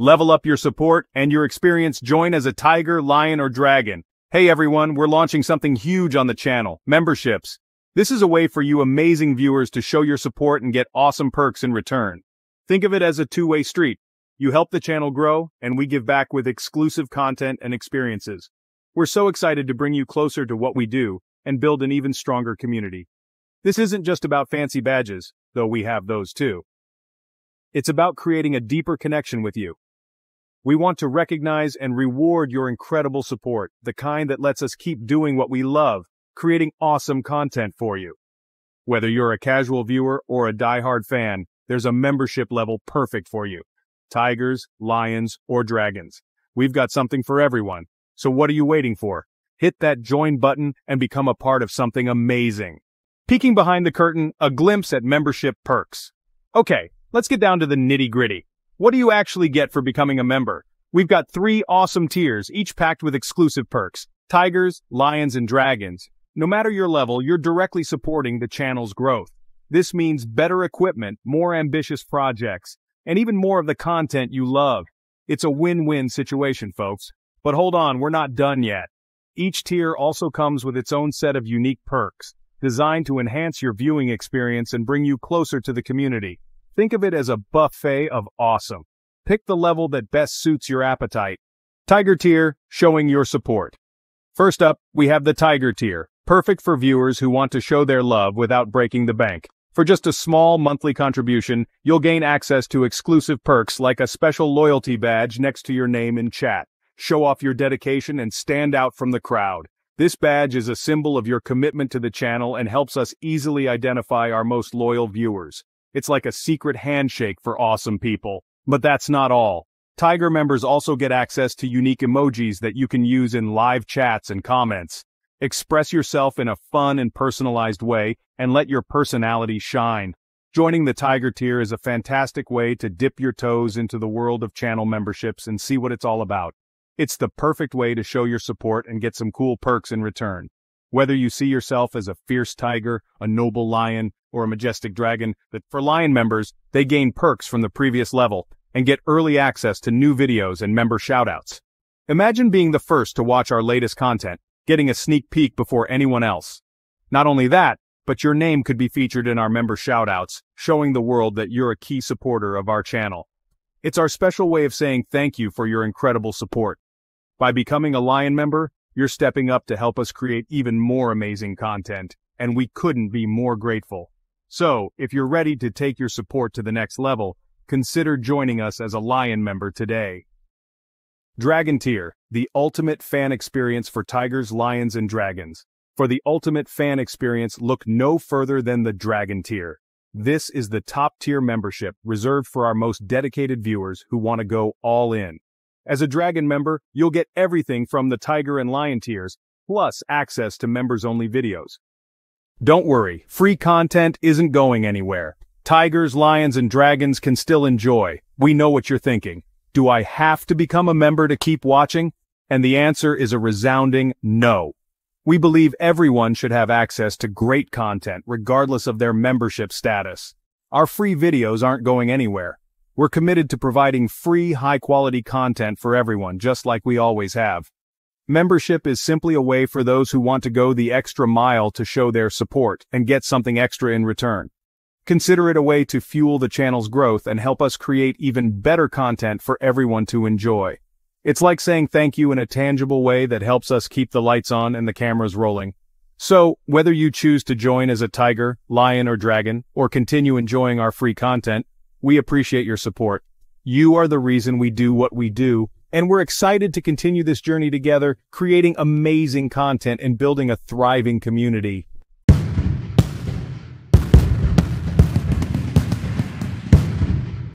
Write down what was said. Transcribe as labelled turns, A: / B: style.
A: Level up your support and your experience join as a tiger, lion, or dragon. Hey everyone, we're launching something huge on the channel, memberships. This is a way for you amazing viewers to show your support and get awesome perks in return. Think of it as a two-way street. You help the channel grow, and we give back with exclusive content and experiences. We're so excited to bring you closer to what we do and build an even stronger community. This isn't just about fancy badges, though we have those too. It's about creating a deeper connection with you. We want to recognize and reward your incredible support, the kind that lets us keep doing what we love, creating awesome content for you. Whether you're a casual viewer or a die-hard fan, there's a membership level perfect for you. Tigers, lions, or dragons. We've got something for everyone. So what are you waiting for? Hit that join button and become a part of something amazing. Peeking behind the curtain, a glimpse at membership perks. Okay, let's get down to the nitty gritty. What do you actually get for becoming a member? We've got three awesome tiers, each packed with exclusive perks. Tigers, Lions, and Dragons. No matter your level, you're directly supporting the channel's growth. This means better equipment, more ambitious projects, and even more of the content you love. It's a win-win situation, folks. But hold on, we're not done yet. Each tier also comes with its own set of unique perks, designed to enhance your viewing experience and bring you closer to the community. Think of it as a buffet of awesome. Pick the level that best suits your appetite. Tiger Tier, showing your support. First up, we have the Tiger Tier, perfect for viewers who want to show their love without breaking the bank. For just a small monthly contribution, you'll gain access to exclusive perks like a special loyalty badge next to your name in chat. Show off your dedication and stand out from the crowd. This badge is a symbol of your commitment to the channel and helps us easily identify our most loyal viewers. It's like a secret handshake for awesome people. But that's not all. Tiger members also get access to unique emojis that you can use in live chats and comments. Express yourself in a fun and personalized way, and let your personality shine. Joining the Tiger tier is a fantastic way to dip your toes into the world of channel memberships and see what it's all about. It's the perfect way to show your support and get some cool perks in return. Whether you see yourself as a fierce tiger, a noble lion, or a majestic dragon, that for Lion members, they gain perks from the previous level and get early access to new videos and member shoutouts. Imagine being the first to watch our latest content, getting a sneak peek before anyone else. Not only that, but your name could be featured in our member shoutouts, showing the world that you're a key supporter of our channel. It's our special way of saying thank you for your incredible support. By becoming a Lion member, you're stepping up to help us create even more amazing content, and we couldn't be more grateful. So, if you're ready to take your support to the next level, consider joining us as a Lion member today. Dragon Tier, the ultimate fan experience for tigers, lions, and dragons. For the ultimate fan experience, look no further than the Dragon Tier. This is the top tier membership reserved for our most dedicated viewers who want to go all in. As a Dragon member, you'll get everything from the Tiger and Lion tiers, plus access to members-only videos. Don't worry, free content isn't going anywhere. Tigers, lions, and dragons can still enjoy. We know what you're thinking. Do I have to become a member to keep watching? And the answer is a resounding no. We believe everyone should have access to great content regardless of their membership status. Our free videos aren't going anywhere. We're committed to providing free, high-quality content for everyone, just like we always have. Membership is simply a way for those who want to go the extra mile to show their support and get something extra in return. Consider it a way to fuel the channel's growth and help us create even better content for everyone to enjoy. It's like saying thank you in a tangible way that helps us keep the lights on and the cameras rolling. So, whether you choose to join as a tiger, lion, or dragon, or continue enjoying our free content, we appreciate your support. You are the reason we do what we do, and we're excited to continue this journey together, creating amazing content and building a thriving community.